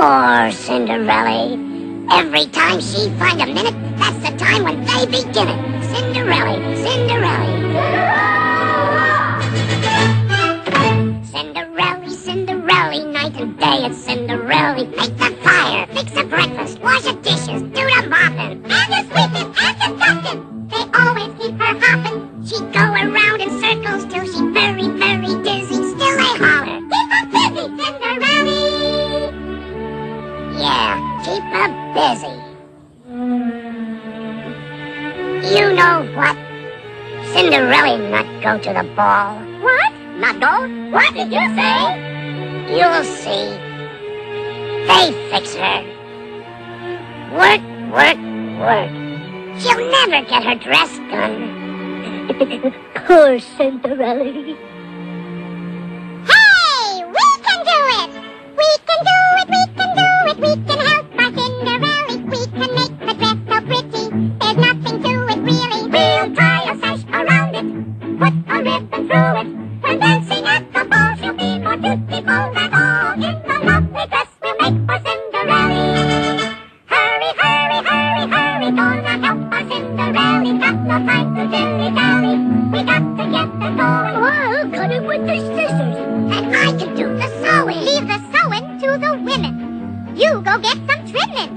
Poor Cinderella. Every time she find a minute, that's the time when they begin it. Cinderelly, Cinderelly. Cinderella, Cinderella, night and day it's Cinderelly. Make the fire, fix the breakfast, wash the dishes, You know what? Cinderella not go to the ball. What? Not go? What did you say? You'll see. They fix her. Work, work, work. She'll never get her dress done. Poor Cinderella. Hey, we can do it! We can do it, we can do it, we the women. You go get some trimming,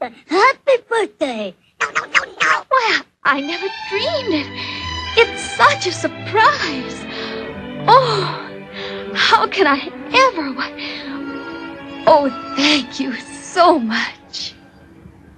Happy birthday. Well, I never dreamed it. It's such a surprise. Oh, how can I ever? Oh, thank you so much.